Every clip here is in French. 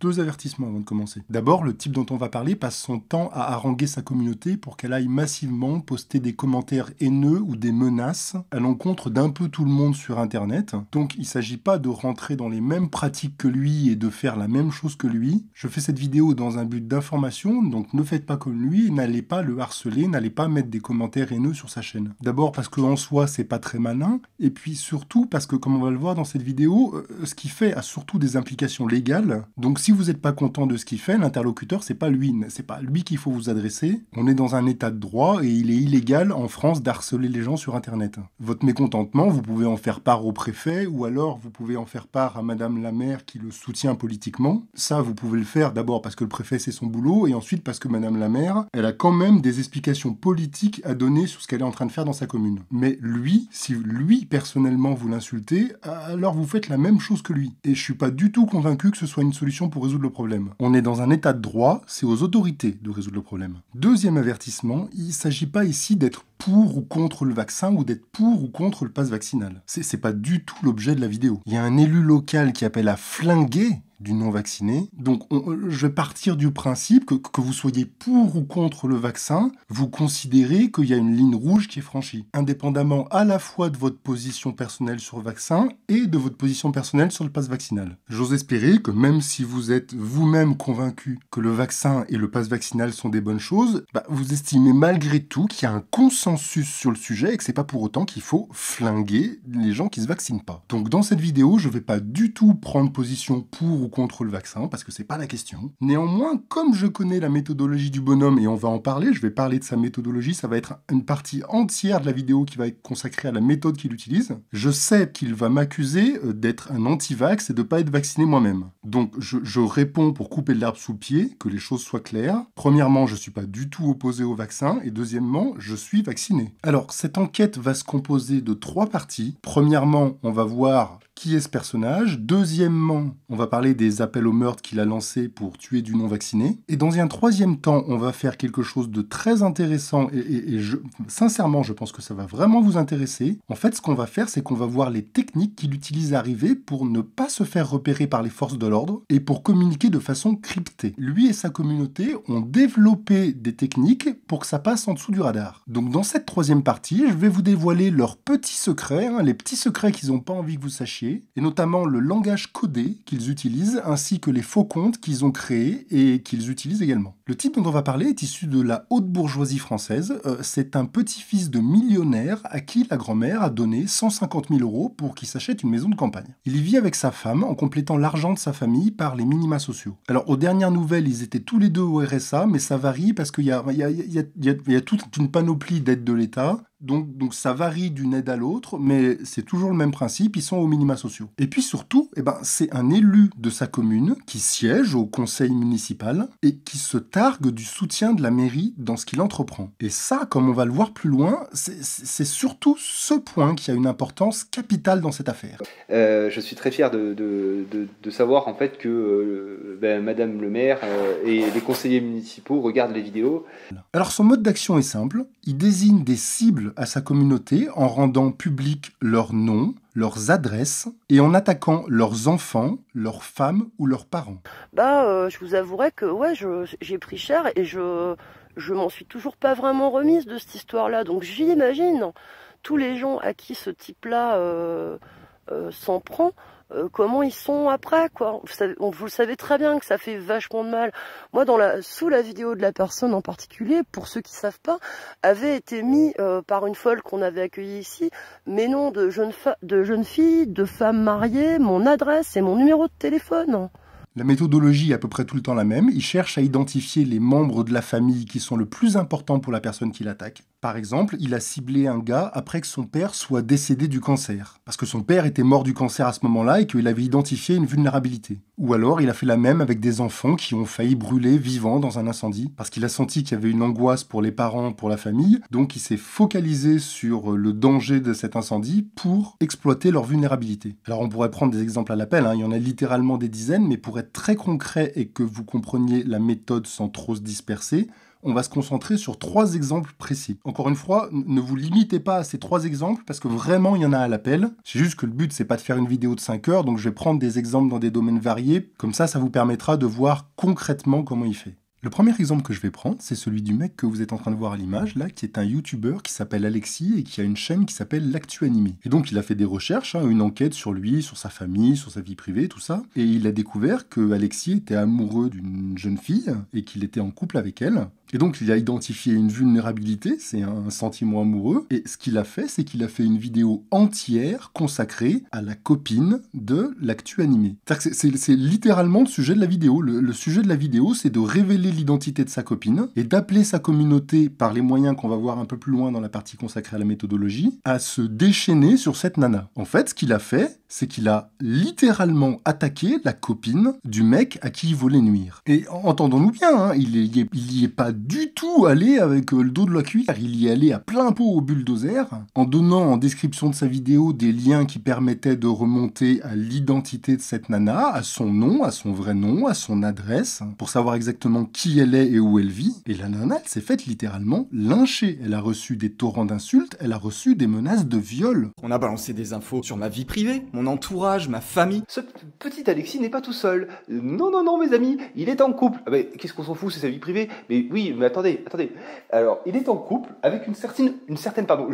Deux avertissements avant de commencer. D'abord, le type dont on va parler passe son temps à haranguer sa communauté pour qu'elle aille massivement poster des commentaires haineux ou des menaces à l'encontre d'un peu tout le monde sur Internet. Donc il ne s'agit pas de rentrer dans les mêmes pratiques que lui et de faire la même chose que lui. Je fais cette vidéo dans un but d'information, donc ne faites pas comme lui n'allez pas le harceler, n'allez pas mettre des commentaires haineux sur sa chaîne. D'abord parce qu'en soi c'est pas très malin, et puis surtout parce que comme on va le voir dans cette vidéo, euh, ce qu'il fait a surtout des implications légales. Donc vous n'êtes pas content de ce qu'il fait, l'interlocuteur c'est pas lui, c'est pas lui qu'il faut vous adresser. On est dans un état de droit et il est illégal en France d'harceler les gens sur internet. Votre mécontentement, vous pouvez en faire part au préfet ou alors vous pouvez en faire part à madame la maire qui le soutient politiquement. Ça vous pouvez le faire d'abord parce que le préfet c'est son boulot et ensuite parce que madame la maire, elle a quand même des explications politiques à donner sur ce qu'elle est en train de faire dans sa commune. Mais lui, si lui personnellement vous l'insultez, alors vous faites la même chose que lui. Et je suis pas du tout convaincu que ce soit une solution pour résoudre le problème. On est dans un état de droit, c'est aux autorités de résoudre le problème. Deuxième avertissement, il s'agit pas ici d'être pour ou contre le vaccin ou d'être pour ou contre le pass vaccinal. C'est pas du tout l'objet de la vidéo. Il y a un élu local qui appelle à flinguer du non-vacciné. Donc je vais partir du principe que, que vous soyez pour ou contre le vaccin, vous considérez qu'il y a une ligne rouge qui est franchie, indépendamment à la fois de votre position personnelle sur le vaccin et de votre position personnelle sur le pass vaccinal. J'ose espérer que même si vous êtes vous-même convaincu que le vaccin et le pass vaccinal sont des bonnes choses, bah, vous estimez malgré tout qu'il y a un consensus sur le sujet et que c'est pas pour autant qu'il faut flinguer les gens qui se vaccinent pas. Donc dans cette vidéo, je vais pas du tout prendre position pour contre le vaccin, parce que c'est pas la question. Néanmoins, comme je connais la méthodologie du bonhomme, et on va en parler, je vais parler de sa méthodologie, ça va être une partie entière de la vidéo qui va être consacrée à la méthode qu'il utilise. Je sais qu'il va m'accuser euh, d'être un anti-vax et de pas être vacciné moi-même. Donc je, réponds pour couper l'herbe sous le pied, que les choses soient claires. Premièrement, je suis pas du tout opposé au vaccin, et deuxièmement, je suis vacciné. Alors, cette enquête va se composer de trois parties. Premièrement, on va voir qui est ce personnage. Deuxièmement, on va parler des appels au meurtre qu'il a lancés pour tuer du non-vacciné. Et dans un troisième temps, on va faire quelque chose de très intéressant et, je, sincèrement, je pense que ça va vraiment vous intéresser. En fait, ce qu'on va faire, c'est qu'on va voir les techniques qu'il utilise à arriver pour ne pas se faire repérer par les forces de l'ordre et pour communiquer de façon cryptée. Lui et sa communauté ont développé des techniques pour que ça passe en dessous du radar. Donc dans cette troisième partie, je vais vous dévoiler leurs petits secrets, hein, les petits secrets qu'ils n'ont pas envie que vous sachiez et notamment le langage codé qu'ils utilisent, ainsi que les faux comptes qu'ils ont créés et qu'ils utilisent également. Le type dont on va parler est issu de la haute bourgeoisie française. Euh, c'est un petit-fils de millionnaire à qui la grand-mère a donné 150 000 euros pour qu'il s'achète une maison de campagne. Il y vit avec sa femme en complétant l'argent de sa famille par les minima sociaux. Alors aux dernières nouvelles, ils étaient tous les deux au RSA, mais ça varie parce qu'il y y a toute une panoplie d'aides de l'État. Donc, donc ça varie d'une aide à l'autre, mais c'est toujours le même principe, ils sont aux minima sociaux. Et puis surtout, eh ben, c'est un élu de sa commune qui siège au conseil municipal et qui se targue du soutien de la mairie dans ce qu'il entreprend. Et ça, comme on va le voir plus loin, c'est surtout ce point qui a une importance capitale dans cette affaire. Euh, je suis très fier de, de, de, savoir en fait que euh, ben, Madame le maire euh, et les conseillers municipaux regardent les vidéos. Alors son mode d'action est simple, il désigne des cibles à sa communauté en rendant public leurs noms, leurs adresses et en attaquant leurs enfants, leurs femmes ou leurs parents. Bah, euh, je vous avouerai que ouais, j'ai pris cher et je je m'en suis toujours pas vraiment remise de cette histoire-là. Donc j'imagine tous les gens à qui ce type-là euh, euh, s'en prend. Euh, comment ils sont après, quoi. Vous, savez, le savez très bien que ça fait vachement de mal. Moi, dans la, sous la vidéo de la personne en particulier, pour ceux qui savent pas, avait été mis euh, par une folle qu'on avait accueillie ici, mes noms de jeunes, de jeunes filles, de femmes mariées, mon adresse et mon numéro de téléphone. La méthodologie est à peu près tout le temps la même. Il cherche à identifier les membres de la famille qui sont le plus importants pour la personne qui l'attaque. Par exemple, il a ciblé un gars après que son père soit décédé du cancer, parce que son père était mort du cancer à ce moment-là et qu'il avait identifié une vulnérabilité. Ou alors il a fait la même avec des enfants qui ont failli brûler vivants dans un incendie, parce qu'il a senti qu'il y avait une angoisse pour les parents, pour la famille, donc il s'est focalisé sur le danger de cet incendie pour exploiter leur vulnérabilité. Alors on pourrait prendre des exemples à l'appel, hein. il y en a littéralement des dizaines, mais pour être très concret et que vous compreniez la méthode sans trop se disperser, on va se concentrer sur trois exemples précis. Encore une fois, ne vous limitez pas à ces trois exemples parce que vraiment il y en a à l'appel. C'est juste que le but c'est pas de faire une vidéo de 5 heures, donc je vais prendre des exemples dans des domaines variés. Comme ça, ça vous permettra de voir concrètement comment il fait. Le premier exemple que je vais prendre, c'est celui du mec que vous êtes en train de voir à l'image, là, qui est un YouTuber qui s'appelle Alexis et qui a une chaîne qui s'appelle L'Actu Animé. Et donc, il a fait des recherches, hein, une enquête sur lui, sur sa famille, sur sa vie privée, tout ça. Et il a découvert que Alexis était amoureux d'une jeune fille et qu'il était en couple avec elle. Et donc, il a identifié une vulnérabilité, c'est un sentiment amoureux. Et ce qu'il a fait, c'est qu'il a fait une vidéo entière consacrée à la copine de l'actu animé. C'est littéralement le sujet de la vidéo. Le, sujet de la vidéo, c'est de révéler l'identité de sa copine et d'appeler sa communauté, par les moyens qu'on va voir un peu plus loin dans la partie consacrée à la méthodologie, à se déchaîner sur cette nana. En fait, ce qu'il a fait, c'est qu'il a littéralement attaqué la copine du mec à qui il voulait nuire. Et entendons-nous bien, hein, il n'y est, pas du tout allé avec euh, le dos de la cuillère, il y est allé à plein pot au bulldozer, en donnant en description de sa vidéo des liens qui permettaient de remonter à l'identité de cette nana, à son nom, à son vrai nom, à son adresse, pour savoir exactement qui elle est et où elle vit. Et la nana, elle s'est faite littéralement lyncher. Elle a reçu des torrents d'insultes, elle a reçu des menaces de viol. On a balancé des infos sur ma vie privée, mon entourage, ma famille. Ce petit Alexis n'est pas tout seul. Non, non, non, mes amis, il est en couple. Ah qu'est-ce qu'on s'en fout, c'est sa vie privée. Mais oui, mais attendez, attendez. Alors, il est en couple avec une certaine, une certaine, pardon.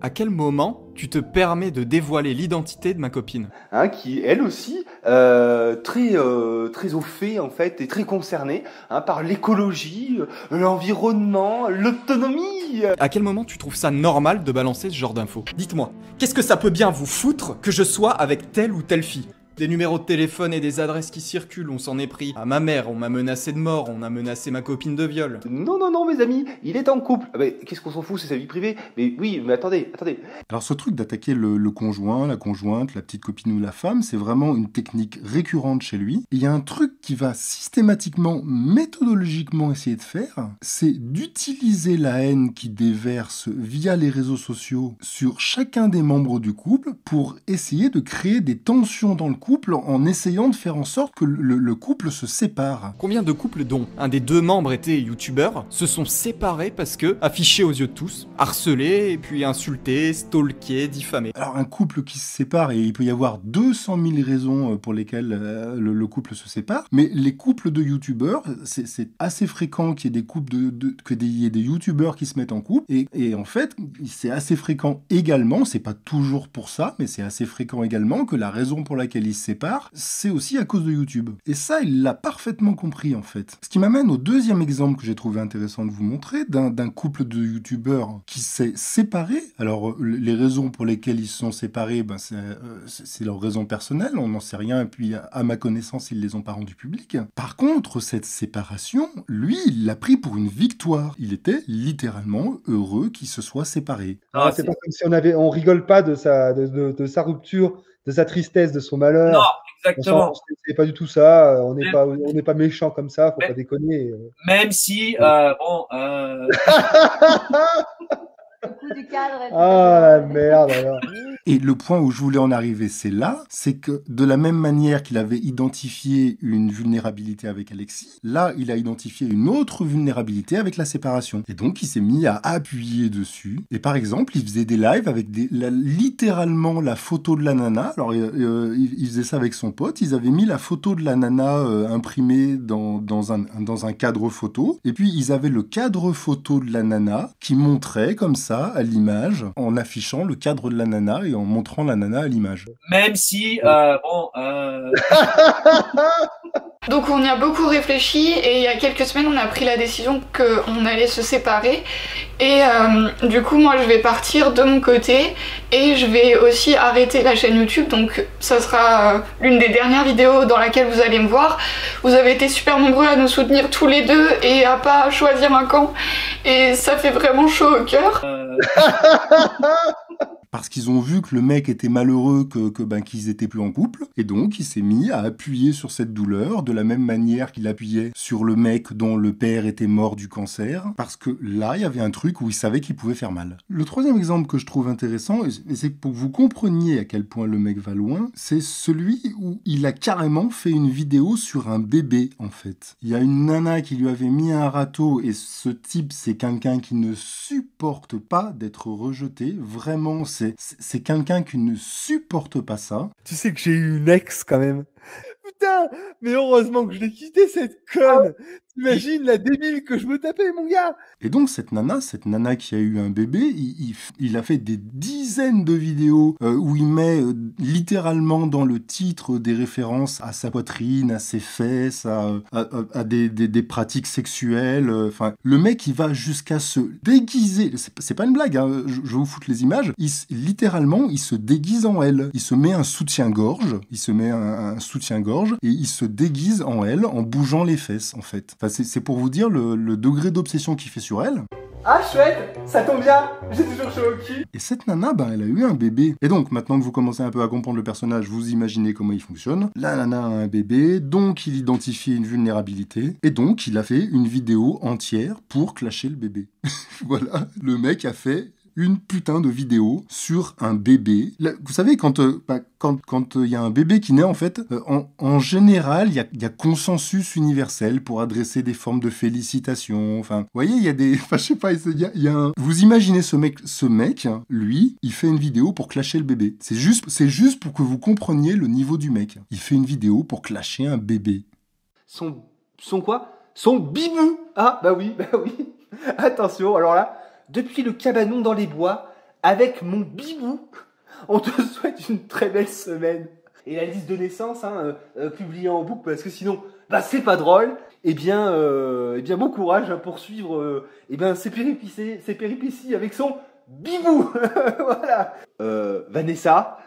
À quel moment tu te permets de dévoiler l'identité de ma copine? Hein, Qui, elle aussi, euh, très, euh, très au fait, en fait, et très concernée hein, par l'écologie, euh, l'environnement, l'autonomie. À quel moment tu trouves ça normal de balancer ce genre d'infos? Dites-moi, qu'est-ce que ça peut bien vous foutre que je sois avec telle ou telle fille? Des numéros de téléphone et des adresses qui circulent, on s'en est pris. À ma mère, on m'a menacé de mort, on a menacé ma copine de viol. Non, non, non, mes amis, il est en couple. Ah qu'est-ce qu'on s'en fout, c'est sa vie privée. Mais oui, mais attendez, attendez. Alors ce truc d'attaquer le, conjoint, la conjointe, la petite copine ou la femme, c'est vraiment une technique récurrente chez lui. Il y a un truc qui va systématiquement, méthodologiquement essayer de faire, c'est d'utiliser la haine qui déverse via les réseaux sociaux sur chacun des membres du couple pour essayer de créer des tensions dans le couple en essayant de faire en sorte que le, couple se sépare. Combien de couples dont un des deux membres était youtubeur se sont séparés parce que, affichés aux yeux de tous, harcelés, et puis insultés, stalkés, diffamés. Alors un couple qui se sépare, et il peut y avoir 200 000 raisons euh, pour lesquelles euh, le, couple se sépare, mais les couples de youtubeurs, c'est assez fréquent qu'il y ait des couples de, que des, y ait des youtubeurs qui se mettent en couple, et, et en fait, c'est assez fréquent également, c'est pas toujours pour ça, mais c'est assez fréquent également que la raison pour laquelle ils se séparent, c'est aussi à cause de YouTube. Et ça, il l'a parfaitement compris en fait. Ce qui m'amène au deuxième exemple que j'ai trouvé intéressant de vous montrer, d'un couple de YouTubeurs qui s'est séparé. Alors, les raisons pour lesquelles ils se sont séparés, ben, euh, c'est leurs raisons personnelles, on n'en sait rien, et puis à ma connaissance, ils les ont pas rendus publics. Par contre, cette séparation, lui, il l'a pris pour une victoire. Il était littéralement heureux qu'ils se soient séparés. Ah, c'est pas comme si on avait, on rigole pas de sa, de sa rupture de sa tristesse, de son malheur. Non, exactement. C'est pas du tout ça. On n'est pas, on n'est pas méchant comme ça. Faut pas déconner. Euh. Même si, euh, bon. Euh... du cadre. Ah la merde alors. Et le point où je voulais en arriver, c'est là, c'est que de la même manière qu'il avait identifié une vulnérabilité avec Alexis, là, il a identifié une autre vulnérabilité avec la séparation. Et donc, il s'est mis à appuyer dessus. Et par exemple, il faisait des lives avec des, littéralement la photo de la nana. Alors, euh, euh, il, faisait ça avec son pote. Ils avaient mis la photo de la nana euh, imprimée dans, dans, un, dans un cadre photo. Et puis, ils avaient le cadre photo de la nana qui montrait comme ça à l'image en affichant le cadre de la nana en montrant la nana à l'image. Même si, euh, bon... Euh... Donc on y a beaucoup réfléchi et il y a quelques semaines on a pris la décision qu'on allait se séparer et euh, du coup moi je vais partir de mon côté et je vais aussi arrêter la chaîne YouTube donc ça sera euh, l'une des dernières vidéos dans laquelle vous allez me voir. Vous avez été super nombreux à nous soutenir tous les deux et à pas choisir un camp et ça fait vraiment chaud au cœur. Euh. parce qu'ils ont vu que le mec était malheureux, que, ben qu'ils étaient plus en couple, et donc il s'est mis à appuyer sur cette douleur de la même manière qu'il appuyait sur le mec dont le père était mort du cancer, parce que là il y avait un truc où il savait qu'il pouvait faire mal. Le troisième exemple que je trouve intéressant, et c'est pour que vous compreniez à quel point le mec va loin, c'est celui où il a carrément fait une vidéo sur un bébé en fait. Il y a une nana qui lui avait mis un râteau et ce type c'est quelqu'un qui ne supporte pas d'être rejeté, vraiment c'est c'est quelqu'un qui ne supporte pas ça. Tu sais que j'ai eu une ex quand même. Putain, mais heureusement que je l'ai quitté cette conne. T'imagines la débile que je me tapais, mon gars Et donc cette nana, cette nana qui a eu un bébé, il, a fait des dizaines de vidéos euh, où il met euh, littéralement dans le titre des références à sa poitrine, à ses fesses, à, des, pratiques sexuelles. Euh, enfin, le mec, il va jusqu'à se déguiser. C'est pas une blague, hein, je, je, vous foutre les images. Il, littéralement, il se déguise en elle. Il se met un soutien-gorge, il se met un soutien-gorge et il se déguise en elle en bougeant les fesses, en fait c'est pour vous dire le, degré d'obsession qu'il fait sur elle. Ah chouette, ça tombe bien, j'ai toujours chaud au cul. Et cette nana, ben, elle a eu un bébé. Et donc, maintenant que vous commencez un peu à comprendre le personnage, vous imaginez comment il fonctionne. La nana a un bébé, donc il identifie une vulnérabilité, et donc il a fait une vidéo entière pour clasher le bébé. voilà, le mec a fait une putain de vidéo sur un bébé. vous savez, quand euh, bah, quand il euh, y a un bébé qui naît, en fait, euh, en, général, il y a, consensus universel pour adresser des formes de félicitations. Enfin, vous voyez, il y a des... Enfin, je sais pas, il y a, y a un... Vous imaginez ce mec, ce mec, lui, il fait une vidéo pour clasher le bébé. C'est juste, c'est juste pour que vous compreniez le niveau du mec. Il fait une vidéo pour clasher un bébé. Son... Son quoi? Son bibou Ah, bah oui, bah oui. Attention, alors là depuis le cabanon dans les bois, avec mon bibou. On te souhaite une très belle semaine. Et la liste de naissance, hein, euh, euh, publiée en boucle, parce que sinon, bah c'est pas drôle. Eh bien, euh, eh bien, bon courage hein, pour suivre, euh, eh bien, ces péripéties, ces péripéties avec son bibou. voilà. Vanessa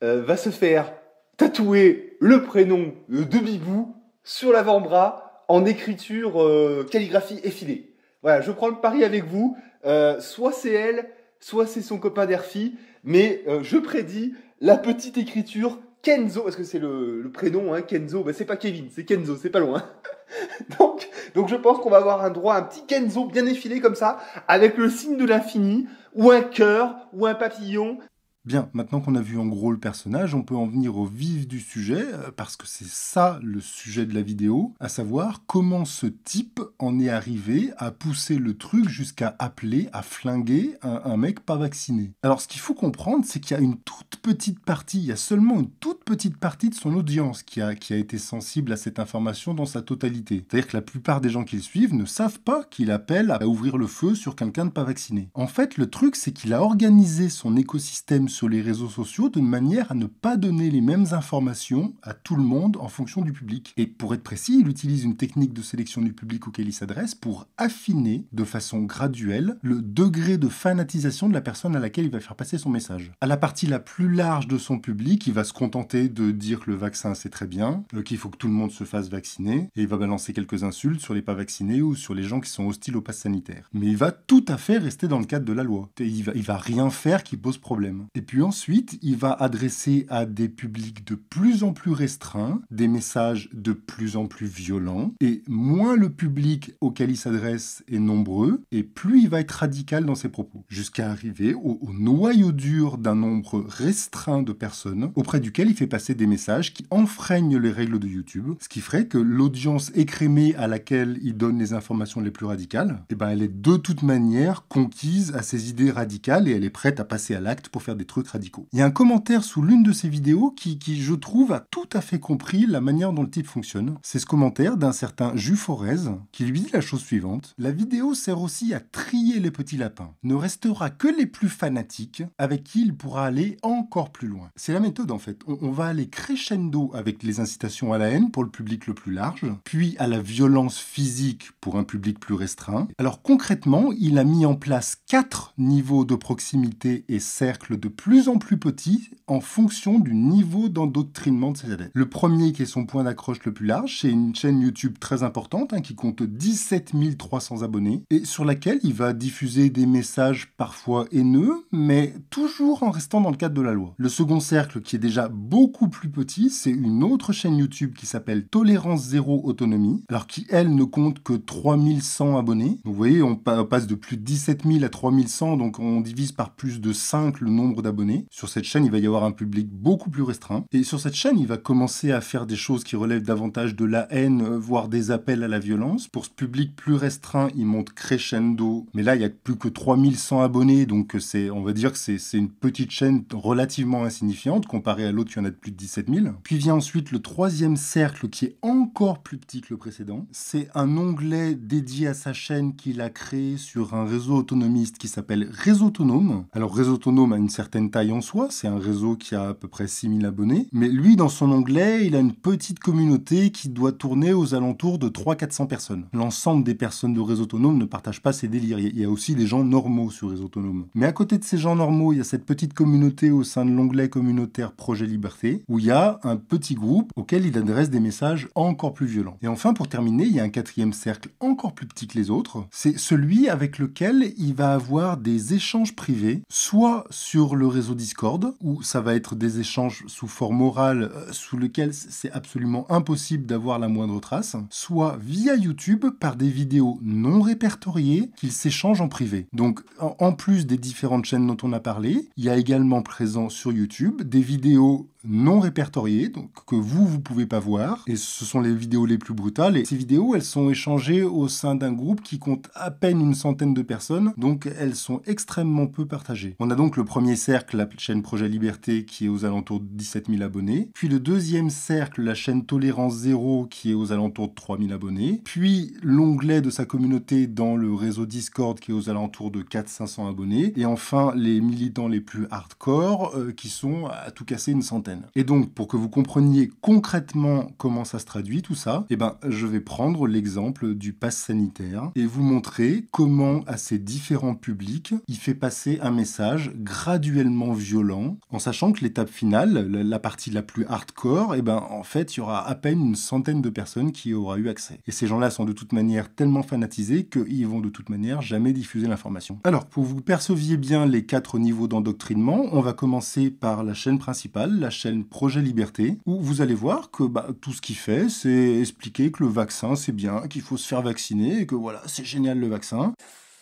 va se faire tatouer le prénom de bibou sur l'avant-bras en écriture calligraphie effilée. Voilà, je prends le pari avec vous. Euh, soit c'est elle, soit c'est son copain d'Erfi, mais euh, je prédis la petite écriture Kenzo, parce que c'est le, prénom, hein, Kenzo, bah, c'est pas Kevin, c'est Kenzo, c'est pas loin. donc, donc je pense qu'on va avoir un droit à un petit Kenzo bien effilé comme ça, avec le signe de l'infini, ou un cœur, ou un papillon, Bien, maintenant qu'on a vu en gros le personnage, on peut en venir au vif du sujet, euh, parce que c'est ça le sujet de la vidéo, à savoir comment ce type en est arrivé à pousser le truc jusqu'à appeler, à flinguer un, mec pas vacciné. Alors ce qu'il faut comprendre, c'est qu'il y a une toute petite partie, il y a seulement une toute petite partie de son audience qui a, qui a été sensible à cette information dans sa totalité. C'est-à-dire que la plupart des gens qui le suivent ne savent pas qu'il appelle à ouvrir le feu sur quelqu'un de pas vacciné. En fait, le truc, c'est qu'il a organisé son écosystème sur les réseaux sociaux de manière à ne pas donner les mêmes informations à tout le monde en fonction du public. Et pour être précis, il utilise une technique de sélection du public auquel il s'adresse pour affiner de façon graduelle le degré de fanatisation de la personne à laquelle il va faire passer son message. À la partie la plus large de son public, il va se contenter de dire que le vaccin c'est très bien, euh, qu'il faut que tout le monde se fasse vacciner, et il va balancer quelques insultes sur les pas vaccinés ou sur les gens qui sont hostiles au pass sanitaire. Mais il va tout à fait rester dans le cadre de la loi. il va, il va rien faire qui pose problème. Puis ensuite, il va adresser à des publics de plus en plus restreints des messages de plus en plus violents. Et moins le public auquel il s'adresse est nombreux, et plus il va être radical dans ses propos, jusqu'à arriver au, noyau dur d'un nombre restreint de personnes auprès duquel il fait passer des messages qui enfreignent les règles de YouTube, ce qui ferait que l'audience écrémée à laquelle il donne les informations les plus radicales, eh ben elle est de toute manière conquise à ses idées radicales et elle est prête à passer à l'acte pour faire des trucs radicaux. Il y a un commentaire sous l'une de ces vidéos qui, qui, je trouve, a tout à fait compris la manière dont le type fonctionne. C'est ce commentaire d'un certain Juforez qui lui dit la chose suivante. La vidéo sert aussi à trier les petits lapins. Ne restera que les plus fanatiques avec qui il pourra aller encore plus loin. C'est la méthode en fait. On, on va aller crescendo avec les incitations à la haine pour le public le plus large, puis à la violence physique pour un public plus restreint. Alors concrètement, il a mis en place quatre niveaux de proximité et cercles de plus en plus petits en fonction du niveau d'endoctrinement de ses adeptes. Le premier, qui est son point d'accroche le plus large, c'est une chaîne YouTube très importante hein, qui compte 17 300 abonnés et sur laquelle il va diffuser des messages parfois haineux, mais toujours en restant dans le cadre de la loi. Le second cercle, qui est déjà beaucoup plus petit, c'est une autre chaîne YouTube qui s'appelle Tolérance Zéro Autonomie, alors qui, elle, ne compte que 3100 abonnés. Vous voyez, on passe de plus de 17 000 à 3100, donc on divise par plus de 5 le nombre d'abonnés. Sur cette chaîne, il va y avoir un public beaucoup plus restreint. Et sur cette chaîne, il va commencer à faire des choses qui relèvent davantage de la haine, euh, voire des appels à la violence. Pour ce public plus restreint, il monte crescendo. Mais là, il y a plus que 3100 abonnés, donc c'est, on va dire que c'est une petite chaîne relativement insignifiante comparée à l'autre qui en a de plus de 17 000. Puis vient ensuite le troisième cercle qui est encore plus petit que le précédent. C'est un onglet dédié à sa chaîne qu'il a créé sur un réseau autonomiste qui s'appelle Réseau Autonome. Alors Réseau Autonome a une certaine taille en soi, c'est un réseau qui a à peu près 6000 abonnés, mais lui dans son onglet, il a une petite communauté qui doit tourner aux alentours de 300-400 personnes. L'ensemble des personnes de Réseau Autonome ne partagent pas ces délires, il y a aussi des gens normaux sur Réseau Autonome. Mais à côté de ces gens normaux, il y a cette petite communauté au sein de l'onglet communautaire Projet Liberté, où il y a un petit groupe auquel il adresse des messages encore plus violents. Et enfin, pour terminer, il y a un quatrième cercle encore plus petit que les autres, c'est celui avec lequel il va avoir des échanges privés, soit sur le réseau Discord, où ça va être des échanges sous forme orale, euh, sous lequel c'est absolument impossible d'avoir la moindre trace, soit via YouTube par des vidéos non répertoriées qu'il s'échange en privé. Donc, en plus des différentes chaînes dont on a parlé, il y a également présent sur YouTube des vidéos non répertoriées, donc que vous, vous pouvez pas voir. Et ce sont les vidéos les plus brutales. Et ces vidéos, elles sont échangées au sein d'un groupe qui compte à peine une centaine de personnes, donc elles sont extrêmement peu partagées. On a donc le premier cercle, la chaîne Projet Liberté, qui est aux alentours de 17 000 abonnés. Puis le deuxième cercle, la chaîne Tolérance Zéro, qui est aux alentours de 3 000 abonnés. Puis l'onglet de sa communauté dans le réseau Discord, qui est aux alentours de 400-500 abonnés. Et enfin, les militants les plus hardcore, euh, qui sont à tout casser une centaine. Et donc, pour que vous compreniez concrètement comment ça se traduit, tout ça, eh ben, je vais prendre l'exemple du pass sanitaire et vous montrer comment, à ces différents publics, il fait passer un message graduellement violent, en sachant que l'étape finale, la partie la plus hardcore, eh ben, en fait, il y aura à peine une centaine de personnes qui y aura eu accès. Et ces gens-là sont de toute manière tellement fanatisés qu'ils vont de toute manière jamais diffuser l'information. Alors, pour vous perceviez bien les quatre niveaux d'endoctrinement, on va commencer par la chaîne principale, la chaîne Projet Liberté, où vous allez voir que bah, tout ce qu'il fait, c'est expliquer que le vaccin c'est bien, qu'il faut se faire vacciner et que voilà, c'est génial le vaccin.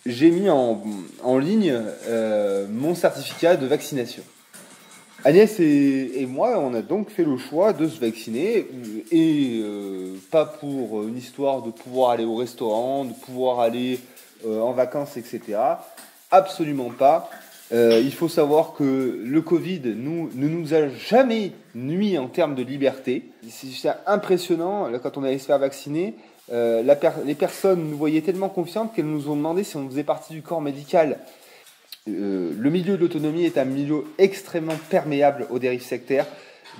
J'ai mis en, ligne euh, mon certificat de vaccination. Agnès et, moi, on a donc fait le choix de se vacciner, et euh, pas pour une histoire de pouvoir aller au restaurant, de pouvoir aller euh, en vacances, etc. Absolument pas. Euh, il faut savoir que le Covid nous, ne nous a jamais nuit en termes de liberté. C'est impressionnant, quand on allait se faire vacciner, euh, les personnes nous voyaient tellement confiantes qu'elles nous ont demandé si on faisait partie du corps médical. Euh, le milieu de l'autonomie est un milieu extrêmement perméable aux dérives sectaires.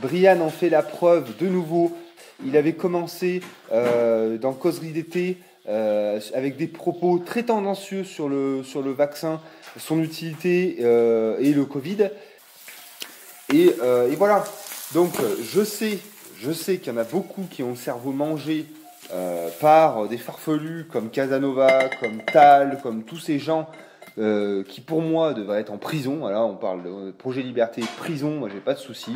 Brian en fait la preuve de nouveau. Il avait commencé dans Causerie d'été avec des propos très tendancieux sur le, sur le vaccin son utilité euh, et le Covid. Euh, et, voilà. Donc je sais, je sais qu'il y en a beaucoup qui ont le cerveau mangé euh, par des farfelus comme Casanova, comme Tal, comme tous ces gens qui pour moi devraient être en prison. Voilà, on parle de projet liberté, prison, moi j'ai pas de souci.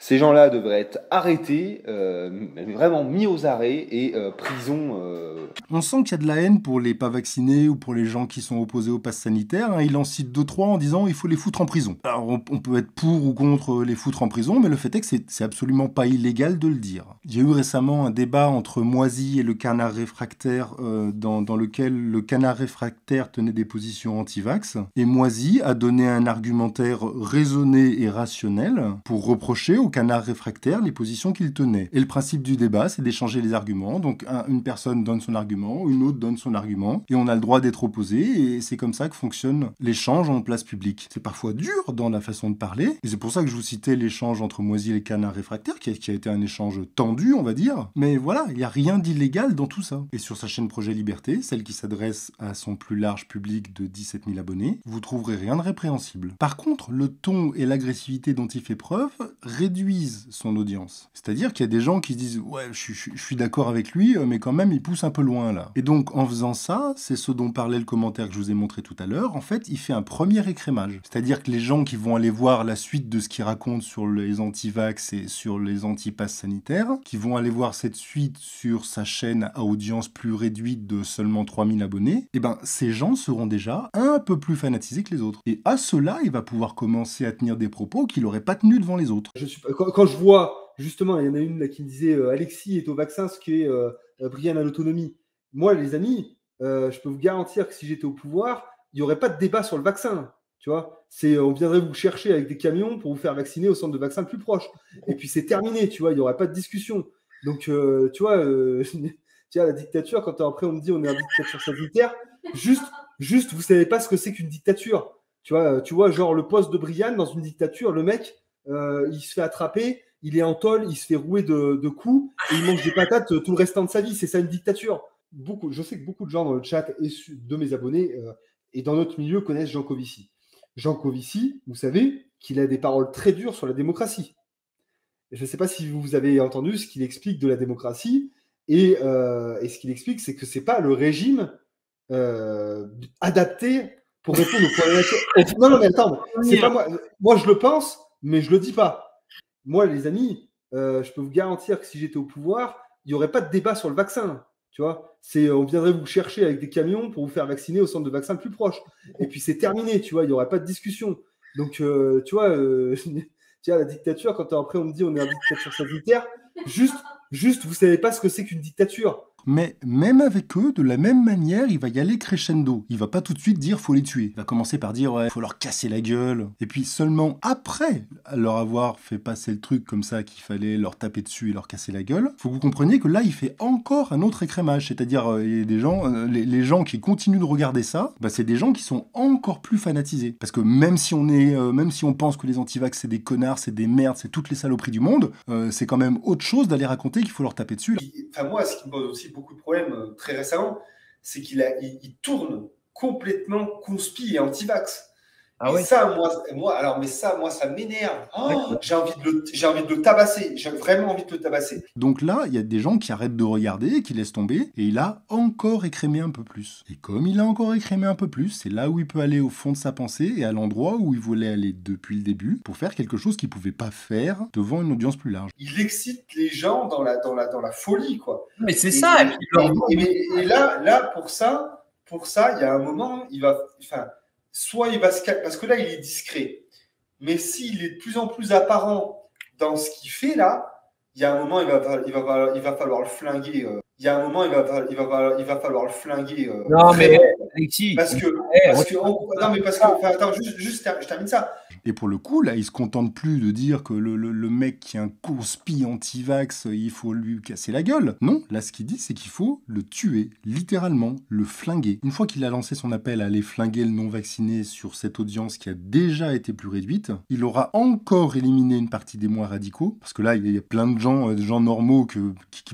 Ces gens-là devraient être arrêtés, euh, vraiment mis aux arrêts et euh, prison. Euh. On sent qu'il y a de la haine pour les pas vaccinés ou pour les gens qui sont opposés au pass sanitaire. Hein. Il en cite deux trois en disant il faut les foutre en prison. Alors on, peut être pour ou contre les foutre en prison, mais le fait est que c'est absolument pas illégal de le dire. Il y a eu récemment un débat entre Moisy et le canard réfractaire dans, dans, lequel le canard réfractaire tenait des positions anti-vax et Moisy a donné un argumentaire raisonné et rationnel pour reprocher au au canard réfractaire les positions qu'il tenait. Et le principe du débat, c'est d'échanger les arguments. Donc un- une personne donne son argument, une autre donne son argument, et on a le droit d'être opposé, et c'est comme ça que fonctionne l'échange en place publique. C'est parfois dur dans la façon de parler, et c'est pour ça que je vous citais l'échange entre Moisy et le canard réfractaire, qui a, qui a été un échange tendu, on va dire. Mais voilà, il n'y a rien d'illégal dans tout ça. Et sur sa chaîne Projet Liberté, celle qui s'adresse à son plus large public de 17 000 abonnés, vous trouverez rien de répréhensible. Par contre, le ton et l'agressivité dont il fait preuve réduisent son audience. C'est-à-dire qu'il y a des gens qui se disent ouais, je, suis- d'accord avec lui, euh, mais quand même il pousse un peu loin là. Et donc en faisant ça, c'est ce dont parlait le commentaire que je vous ai montré tout à l'heure. En fait, il fait un premier écrémage. C'est-à-dire que les gens qui vont aller voir la suite de ce qu'il raconte sur les anti-vax et sur les anti-passes sanitaires, qui vont aller voir cette suite sur sa chaîne à audience plus réduite de seulement 3000 abonnés, et ben ces gens seront déjà un peu plus fanatisés que les autres. Et à cela, il va pouvoir commencer à tenir des propos qu'il n'aurait pas tenus devant les autres. Je suis pas- quand, je vois, justement, il y en a une qui me disait euh, Alexis est au vaccin, ce qui est euh, euh, Brian à l'autonomie. Moi, les amis, euh, je peux vous garantir que si j'étais au pouvoir, il n'y aurait pas de débat sur le vaccin. Tu vois, c'est on viendrait vous chercher avec des camions pour vous faire vacciner au centre de vaccin le plus proche. Et puis c'est terminé, tu vois, il n'y aurait pas de discussion. Donc, tu vois, la dictature, quand après on me dit on est en dictature sanitaire, juste, juste, vous savez pas ce que c'est qu'une dictature. Tu vois, tu vois, genre le poste de Brian dans une dictature, le mec, euh, il se fait attraper, il est en tôle, il se fait rouer de, de coups et il mange des patates tout le restant de sa vie. C'est ça une dictature. Beaucoup, je sais que beaucoup de gens dans le chat et de mes abonnés euh, et dans notre milieu connaissent Jean Covici. Jean Covici, vous savez qu'il a des paroles très dures sur la démocratie. Je ne sais pas si vous avez entendu ce qu'il explique de la démocratie. Et, euh, et ce qu'il explique, c'est que ce n'est pas le régime euh, adapté pour répondre aux problématiques. Non, non, mais attends, c'est pas moi. Moi, je le pense, mais je le dis pas. Moi, les amis, euh, je peux vous garantir que si j'étais au pouvoir, il n'y aurait pas de débat sur le vaccin. Tu vois, on viendrait vous chercher avec des camions pour vous faire vacciner au centre de vaccin le plus proche. Et puis c'est terminé, tu vois, il n'y aurait pas de discussion. Donc, euh, tu vois, euh, tu vois, la dictature, quand après on me dit on est en dictature sanitaire, juste, juste, vous savez pas ce que c'est qu'une dictature. Mais même avec eux, de la même manière, il va y aller crescendo. Il va pas tout de suite dire faut les tuer. Il va commencer par dire ouais, faut leur casser la gueule. Et puis seulement après leur avoir fait passer le truc comme ça qu'il fallait leur taper dessus et leur casser la gueule, faut que vous compreniez que là il fait encore un autre écrémage. C'est-à-dire euh, des gens, euh, les, gens qui continuent de regarder ça, bah, c'est des gens qui sont encore plus fanatisés. Parce que même si on est, euh, même si on pense que les antivax c'est des connards, c'est des merdes, c'est toutes les saloperies du monde, c'est quand même autre chose d'aller raconter qu'il faut leur taper dessus. Enfin, moi, ce qui me pose aussi beaucoup de problèmes euh, très récemment, c'est qu'il tourne complètement conspi et anti-vax. Ah et ouais ça, moi, moi, alors, mais ça, moi, ça m'énerve. Oh, j'ai envie de le, j'ai envie de le tabasser. J'ai vraiment envie de le tabasser. Donc là, il y a des gens qui arrêtent de regarder, qui laissent tomber, et il a encore écrémé un peu plus. Et comme il a encore écrémé un peu plus, c'est là où il peut aller au fond de sa pensée et à l'endroit où il voulait aller depuis le début pour faire quelque chose qu'il pouvait pas faire devant une audience plus large. Il excite les gens dans la, dans la, dans la folie, quoi. Mais c'est Et- ça. Et, et puis leur- et- et- et là, là, pour ça, pour ça, il y a un moment, il va, enfin, soit il va se calmer, parce que là, il est discret. Mais s'il est de plus en plus apparent dans ce qu'il fait là, il y a un moment, il va, il va, il va falloir le flinguer. euh. Il y a un moment, il va, il va, il va falloir le flinguer. euh, Non, mais vraiment. Alexis, parce que, eh, parce que, on- non, mais parce que, attends, juste, juste, je termine ça. Et pour le coup, là, il se contente plus de dire que le, le- mec qui est un conspi anti-vax, il faut lui casser la gueule. Non, là, ce qu'il dit, c'est qu'il faut le tuer, littéralement, le flinguer. Une fois qu'il a lancé son appel à aller flinguer le non-vacciné sur cette audience qui a déjà été plus réduite, il aura encore éliminé une partie des moins radicaux, parce que là, il y a- plein de gens, euh, des gens normaux qui,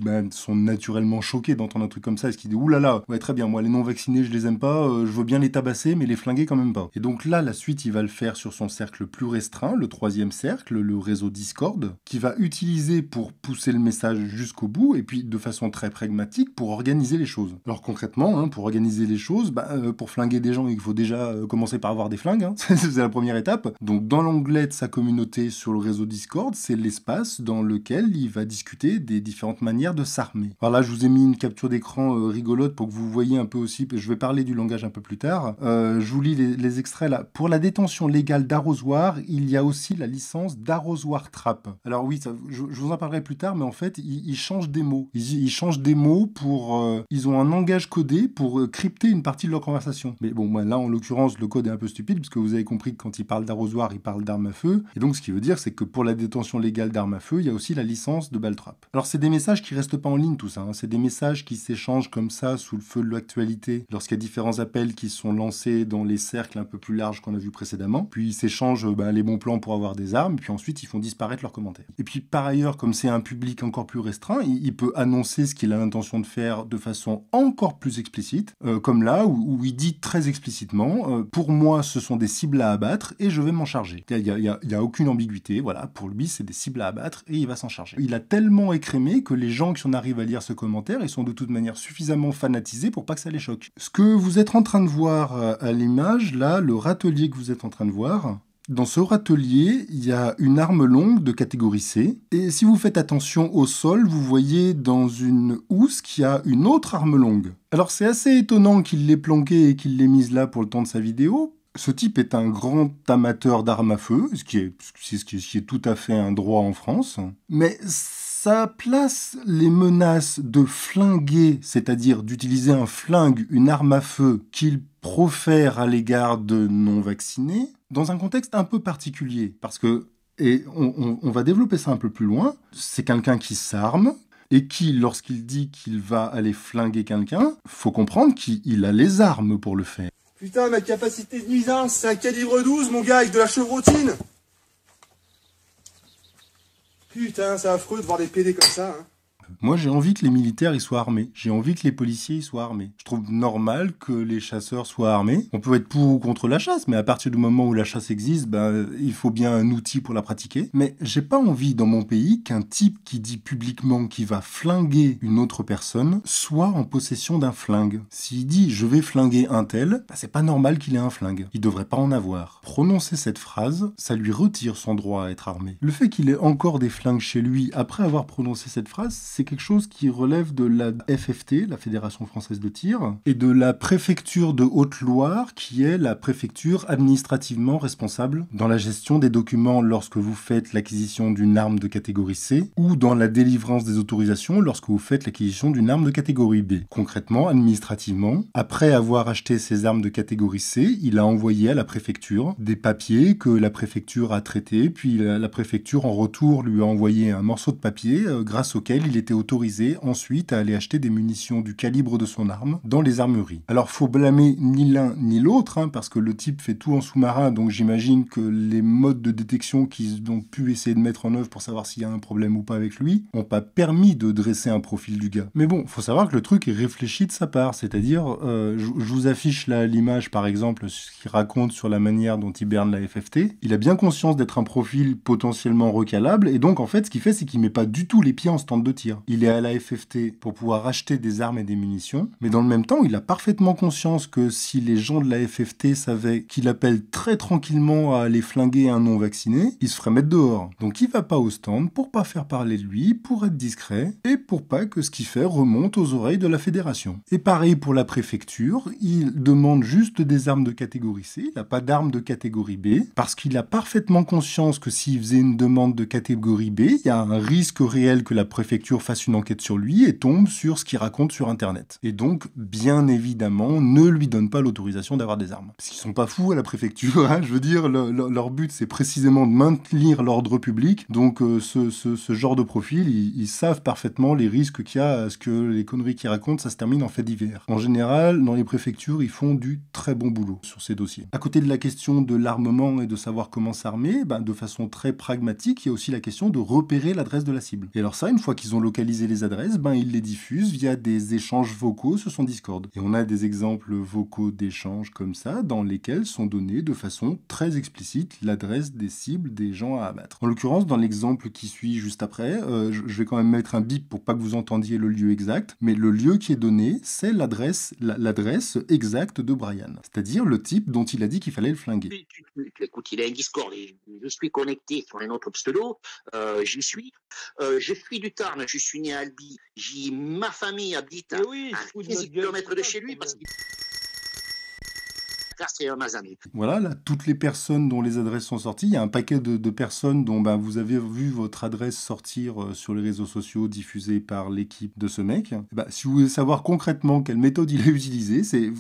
bah, sont naturellement choqués d'entendre un truc comme ça, et qui disent oulala, là là, ouais, très bien, moi, les non-vaccinés, je les aime pas, euh, je veux bien les tabasser, mais les flinguer quand même pas. Et donc là, la suite, il va le faire sur son cercle plus restreint, le troisième cercle, le réseau Discord, qui va utiliser pour pousser le message jusqu'au bout, et puis de façon très pragmatique pour organiser les choses. Alors concrètement, hein, pour organiser les choses, bah, euh, pour flinguer des gens, il faut déjà euh, commencer par avoir des flingues, hein. c'est la première étape. Donc dans l'onglet de sa communauté sur le réseau Discord, c'est l'espace dans lequel il va discuter des différentes manières de s'armer. Alors là, je vous ai mis une capture d'écran euh, rigolote pour que vous voyez un peu aussi, je vais parler du langage un peu plus tard. Je vous lis les, extraits là. Pour la détention légale d'Arrows il y a aussi la licence d'arrosoir trap. Alors oui, je, vous en parlerai plus tard, mais en fait, ils, changent des mots. Ils, changent des mots pour... euh, ils ont un langage codé pour euh, crypter une partie de leur conversation. Mais bon, moi, là, en l'occurrence, le code est un peu stupide, puisque vous avez compris que quand ils parlent d'arrosoir, ils parlent d'armes à feu. Et donc, ce qui veut dire, c'est que pour la détention légale d'armes à feu, il y a aussi la licence de Baltrap. Alors, c'est des messages qui restent pas en ligne, tout ça. hein. C'est des messages qui s'échangent comme ça, sous le feu de l'actualité, lorsqu'il y a différents appels qui sont lancés dans les cercles un peu plus larges qu'on a vus précédemment. Puis, ils s'échangent ben, les bons plans pour avoir des armes, puis ensuite, ils font disparaître leurs commentaires. Et puis, par ailleurs, comme c'est un public encore plus restreint, il, peut annoncer ce qu'il a l'intention de faire de façon encore plus explicite, euh, comme là, où, il dit très explicitement, euh, pour moi, ce sont des cibles à abattre et je vais m'en charger. Il n'y a, a aucune ambiguïté, voilà, pour lui, c'est des cibles à abattre et il va s'en charger. Il a tellement écrémé que les gens qui en arrivent à lire ce commentaire, ils sont de toute manière suffisamment fanatisés pour pas que ça les choque. Ce que vous êtes en train de voir euh, à l'image, là, le râtelier que vous êtes en train de voir, dans ce râtelier, il y a une arme longue de catégorie C. Et si vous faites attention au sol, vous voyez dans une housse qu'il y a une autre arme longue. Alors c'est assez étonnant qu'il l'ait planquée et qu'il l'ait mise là pour le temps de sa vidéo. Ce type est un grand amateur d'armes à feu, ce qui, est, ce qui est tout à fait un droit en France. Mais ça place les menaces de flinguer, c'est-à-dire d'utiliser un flingue, une arme à feu qu'il profère à l'égard de non-vaccinés, dans un contexte un peu particulier. Parce que, et on, va développer ça un peu plus loin, c'est quelqu'un qui s'arme, et qui, lorsqu'il dit qu'il va aller flinguer quelqu'un, faut comprendre qu'il a les armes pour le faire. Putain, ma capacité de nuisance, c'est un calibre 12, mon gars, avec de la chevrotine. Putain, c'est affreux de voir des PD comme ça. Hein. Moi, j'ai envie que les militaires ils soient armés. J'ai envie que les policiers ils soient armés. Je trouve normal que les chasseurs soient armés. On peut être pour ou contre la chasse, mais à partir du moment où la chasse existe, ben, il faut bien un outil pour la pratiquer. Mais j'ai pas envie dans mon pays qu'un type qui dit publiquement qu'il va flinguer une autre personne soit en possession d'un flingue. S'il dit je vais flinguer un tel, ben, c'est pas normal qu'il ait un flingue. Il devrait pas en avoir. Prononcer cette phrase, ça lui retire son droit à être armé. Le fait qu'il ait encore des flingues chez lui après avoir prononcé cette phrase, c'est quelque chose qui relève de la FFT, la Fédération française de tir, et de la préfecture de Haute-Loire, qui est la préfecture administrativement responsable dans la gestion des documents lorsque vous faites l'acquisition d'une arme de catégorie C, ou dans la délivrance des autorisations lorsque vous faites l'acquisition d'une arme de catégorie B. Concrètement, administrativement, après avoir acheté ces armes de catégorie C, il a envoyé à la préfecture des papiers que la préfecture a traités, puis la, préfecture en retour lui a envoyé un morceau de papier euh, grâce auquel il autorisé ensuite à aller acheter des munitions du calibre de son arme dans les armeries. Alors faut blâmer ni l'un ni l'autre, hein, parce que le type fait tout en sous-marin, donc j'imagine que les modes de détection qu'ils ont pu essayer de mettre en œuvre pour savoir s'il y a un problème ou pas avec lui, ont pas permis de dresser un profil du gars. Mais bon, faut savoir que le truc est réfléchi de sa part, c'est-à-dire, euh, je, vous affiche là l'image par exemple, ce qu'il raconte sur la manière dont il berne la FFT. Il a bien conscience d'être un profil potentiellement recalable, et donc en fait, ce qu'il fait, c'est qu'il met pas du tout les pieds en stand de tir. Il est à la FFT pour pouvoir acheter des armes et des munitions, mais dans le même temps, il a parfaitement conscience que si les gens de la FFT savaient qu'il appelle très tranquillement à aller flinguer un non-vacciné, il se ferait mettre dehors. Donc il va pas au stand pour pas faire parler de lui, pour être discret, et pour pas que ce qu'il fait remonte aux oreilles de la fédération. Et pareil pour la préfecture, il demande juste des armes de catégorie C, il n'a pas d'armes de catégorie B, parce qu'il a parfaitement conscience que s'il faisait une demande de catégorie B, il y a un risque réel que la préfecture fasse une enquête sur lui et tombe sur ce qu'il raconte sur Internet. Et donc, bien évidemment, ne lui donne pas l'autorisation d'avoir des armes. Parce qu'ils sont pas fous à la préfecture, hein, je veux dire, le- le- leur but c'est précisément de maintenir l'ordre public, donc euh, ce, genre de profil, ils, savent parfaitement les risques qu'il y a à ce que les conneries qu'ils racontent, ça se termine en fait divers. En général, dans les préfectures, ils font du très bon boulot sur ces dossiers. À côté de la question de l'armement et de savoir comment s'armer, ben, de façon très pragmatique, il y a aussi la question de repérer l'adresse de la cible. Et alors ça, une fois qu'ils ont localisé les adresses, ben, ils les diffusent via des échanges vocaux sur son Discord. Et on a des exemples vocaux d'échanges comme ça, dans lesquels sont donnés de façon très explicite l'adresse des cibles des gens à abattre. En l'occurrence, dans l'exemple qui suit juste après, euh, je vais quand même mettre un bip pour pas que vous entendiez le lieu exact, mais le lieu qui est donné, c'est l'adresse la- l'adresse exacte de Brian, c'est-à-dire le type dont il a dit qu'il fallait le flinguer. Écoute, il a un Discord, je suis connecté sur un autre pseudo, euh, j'y suis. Euh, je suis du Tarn, je né à Albi. J'y, ma famille habite à, à 15 km de chez lui parce qu'il Voilà, là, toutes les personnes dont les adresses sont sorties, il y a un paquet de, personnes dont ben, vous avez vu votre adresse sortir euh, sur les réseaux sociaux diffusée par l'équipe de ce mec. Eh ben, si vous voulez savoir concrètement quelle méthode il a utilisée, c'est-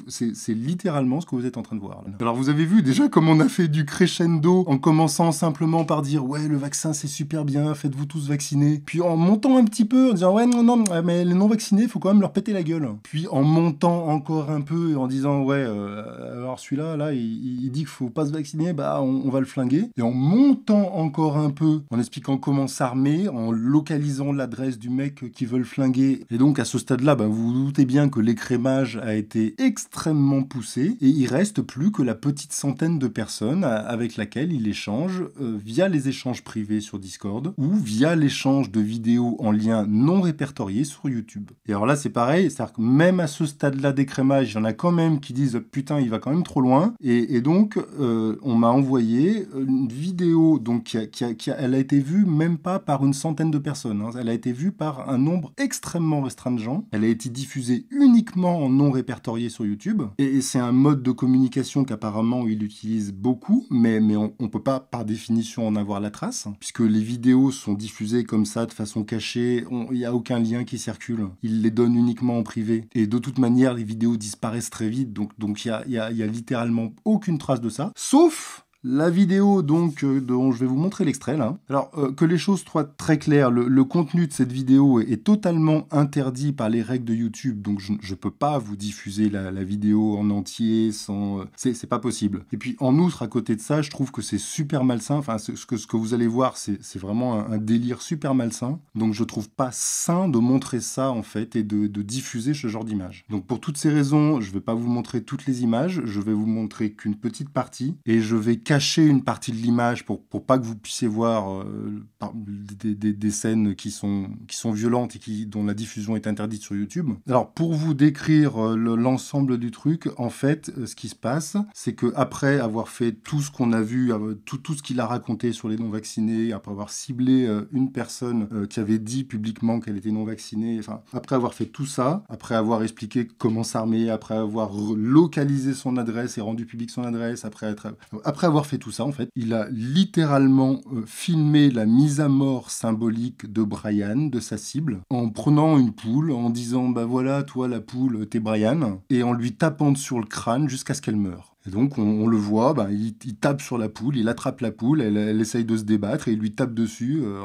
littéralement ce que vous êtes en train de voir. Alors vous avez vu déjà comme on a fait du crescendo en commençant simplement par dire ouais le vaccin c'est super bien, faites-vous tous vacciner. Puis en montant un petit peu en disant ouais non non mais les non vaccinés faut quand même leur péter la gueule. Puis en montant encore un peu en disant ouais euh, alors celui-là là il, dit qu'il faut pas se vacciner bah on, va le flinguer. Et en montant encore un peu en expliquant comment s'armer, en localisant l'adresse du mec qui veut le flinguer. Et donc à ce stade-là bah, vous vous doutez bien que l'écrémage a été extrêmement poussé et il reste plus que la petite centaine de personnes avec laquelle il échange euh, via les échanges privés sur Discord ou via l'échange de vidéos en lien non répertoriés sur YouTube. Et alors là c'est pareil, c'est-à-dire que même à ce stade-là d'écrémage, il y en a quand même qui disent putain il va quand même trop loin et, donc euh, on m'a envoyé une vidéo donc qui a- elle a été vue même pas par une centaine de personnes, hein. elle a été vue par un nombre extrêmement restreint de gens. Elle a été diffusée uniquement en non répertorié sur YouTube et c'est un mode de communication qu'apparemment il utilise beaucoup, mais, mais on, on peut pas par définition en avoir la trace puisque les vidéos sont diffusées comme ça de façon cachée, il n'y a aucun lien qui circule. Il les donne uniquement en privé et de toute manière les vidéos disparaissent très vite donc donc il y a, y y a littéralement aucune trace de ça, sauf la vidéo donc euh, dont je vais vous montrer l'extrait là. Alors euh, que les choses soient très claires, le, contenu de cette vidéo est, totalement interdit par les règles de YouTube, donc je ne peux pas vous diffuser la, vidéo en entier sans... euh, c'est pas possible. Et puis en outre, à côté de ça, je trouve que c'est super malsain, enfin ce que, ce que vous allez voir, c'est vraiment un, délire super malsain, donc je trouve pas sain de montrer ça en fait et de, diffuser ce genre d'image. Donc pour toutes ces raisons, je vais pas vous montrer toutes les images, je vais vous montrer qu'une petite partie, et je vais cacher une partie de l'image pour, pour pas que vous puissiez voir euh, des, des- des scènes qui sont, qui sont violentes et qui, dont la diffusion est interdite sur YouTube. Alors pour vous décrire euh, le- l'ensemble du truc, en fait, euh, ce qui se passe, c'est que après avoir fait tout ce qu'on a vu, tout, tout ce qu'il a raconté sur les non-vaccinés, après avoir ciblé une personne qui avait dit publiquement qu'elle était non-vaccinée, enfin, après avoir fait tout ça, après avoir expliqué comment s'armer, après avoir localisé son adresse et rendu public son adresse, après, être- après avoir fait tout ça, en fait, il a littéralement euh, filmé la mise à mort symbolique de Brian, de sa cible, en prenant une poule, en disant bah voilà, toi la poule, t'es Brian, et en lui tapant sur le crâne jusqu'à ce qu'elle meure. Et donc on, le voit, bah, il, tape sur la poule, il attrape la poule, elle, essaye de se débattre et il lui tape dessus. euh,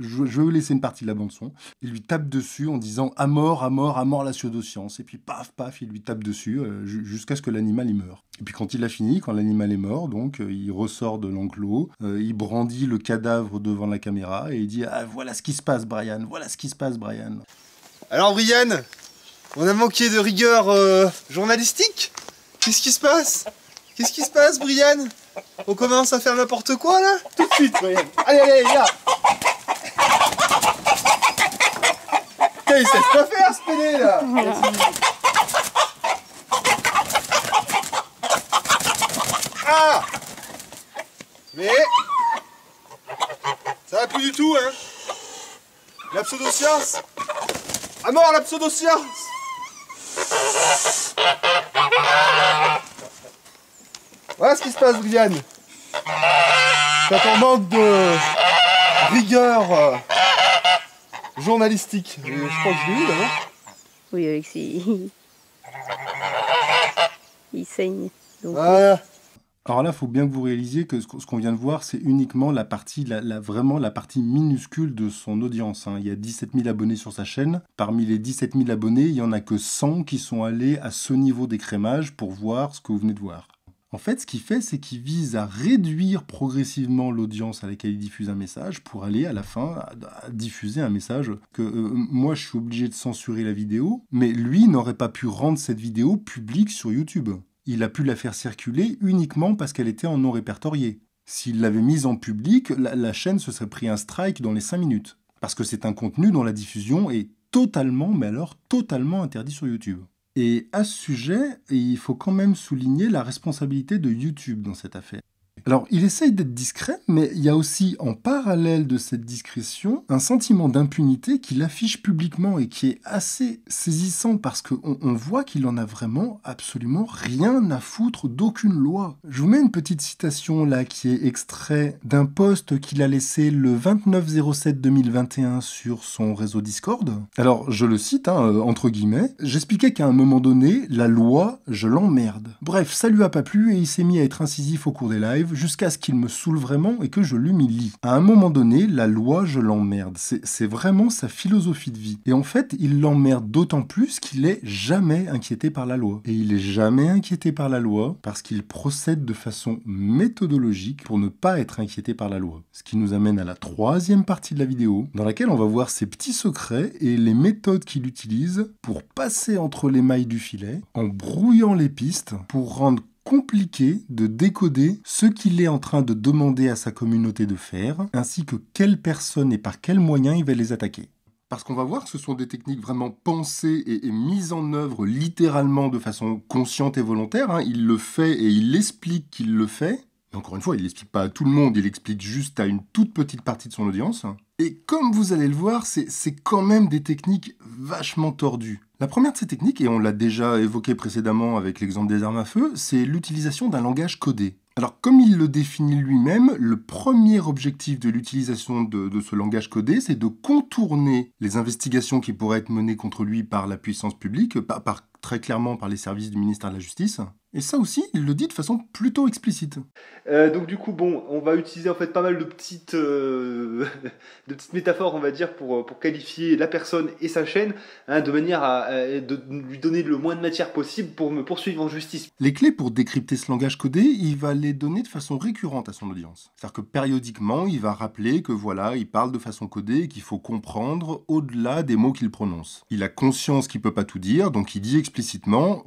je, je- vais vous laisser une partie de la bande son. Il lui tape dessus en disant à mort, à mort, à mort la pseudoscience. Et puis paf, paf, il lui tape dessus euh, ju- jusqu'à ce que l'animal y meure. Et puis quand il a fini, quand l'animal est mort, donc euh, il ressort de l'enclos, il brandit le cadavre devant la caméra et il dit ah voilà ce qui se passe Brian, voilà ce qui se passe Brian. Alors, Brian, on a manqué de rigueur journalistique? Qu'est-ce qui se passe? Qu'est-ce qui se passe, Brian? On commence à faire n'importe quoi là? Tout de suite, Brian. Allez, allez, là. Putain, il sait pas faire ce pédé là. Ah! Mais ça va plus du tout, hein. La pseudoscience. À mort la pseudoscience Voilà ce qui se passe, Brian. Quand on manque de rigueur euh, journalistique. Je, je crois que je l'ai eu d'abord. Oui, Alexis. Il saigne. Donc, Voilà. Alors là, il faut bien que vous réalisiez que ce qu'on vient de voir, c'est uniquement la partie, la, la- vraiment la partie minuscule de son audience. hein. Il y a 17 000 abonnés sur sa chaîne. Parmi les 17 000 abonnés, il y en a que 100 qui sont allés à ce niveau d'écrémage pour voir ce que vous venez de voir. En fait, ce qu'il fait, c'est qu'il vise à réduire progressivement l'audience à laquelle il diffuse un message pour aller à la fin diffuser un message que euh, moi je suis obligé de censurer la vidéo, mais lui n'aurait pas pu rendre cette vidéo publique sur YouTube. Il a pu la faire circuler uniquement parce qu'elle était en non répertorié. S'il l'avait mise en public, la, chaîne se serait pris un strike dans les 5 minutes. Parce que c'est un contenu dont la diffusion est totalement, mais alors totalement interdit sur YouTube. Et à ce sujet, il faut quand même souligner la responsabilité de YouTube dans cette affaire. Alors, il essaye d'être discret, mais il y a aussi, en parallèle de cette discrétion, un sentiment d'impunité qu'il affiche publiquement et qui est assez saisissant parce qu'on on voit qu'il en a vraiment absolument rien à foutre d'aucune loi. Je vous mets une petite citation là qui est extrait d'un post qu'il a laissé le 29-07-2021 sur son réseau Discord. Alors, je le cite, hein, euh, entre guillemets, j'expliquais qu'à un moment donné, la loi, je l'emmerde. Bref, ça lui a pas plu et il s'est mis à être incisif au cours des lives jusqu'à ce qu'il me saoule vraiment et que je l'humilie. À un moment donné, la loi, je l'emmerde. C'est vraiment sa philosophie de vie. Et en fait, il l'emmerde d'autant plus qu'il est jamais inquiété par la loi. Et il est jamais inquiété par la loi parce qu'il procède de façon méthodologique pour ne pas être inquiété par la loi. Ce qui nous amène à la troisième partie de la vidéo, dans laquelle on va voir ses petits secrets et les méthodes qu'il utilise pour passer entre les mailles du filet, en brouillant les pistes, pour rendre compliqué de décoder ce qu'il est en train de demander à sa communauté de faire, ainsi que quelles personnes et par quels moyens il va les attaquer. Parce qu'on va voir ce sont des techniques vraiment pensées et, et mises en œuvre littéralement de façon consciente et volontaire. hein. Il le fait et il explique qu'il le fait. Encore une fois, il l'explique pas à tout le monde, il explique juste à une toute petite partie de son audience. Et comme vous allez le voir, c'est quand même des techniques vachement tordues. La première de ces techniques, et on l'a déjà évoqué précédemment avec l'exemple des armes à feu, c'est l'utilisation d'un langage codé. Alors, comme il le définit lui-même, le premier objectif de l'utilisation de, de ce langage codé, c'est de contourner les investigations qui pourraient être menées contre lui par la puissance publique, par, par- très clairement par les services du ministère de la Justice. Et ça aussi, il le dit de façon plutôt explicite. Euh, donc du coup, bon, on va utiliser en fait pas mal de petites, euh, de petites métaphores, on va dire, pour, pour qualifier la personne et sa chaîne, hein, de manière à, à- de lui donner le moins de matière possible pour me poursuivre en justice. Les clés pour décrypter ce langage codé, il va les donner de façon récurrente à son audience. C'est-à-dire que périodiquement, il va rappeler que voilà, il parle de façon codée et qu'il faut comprendre au-delà des mots qu'il prononce. Il a conscience qu'il peut pas tout dire, donc il dit explicitement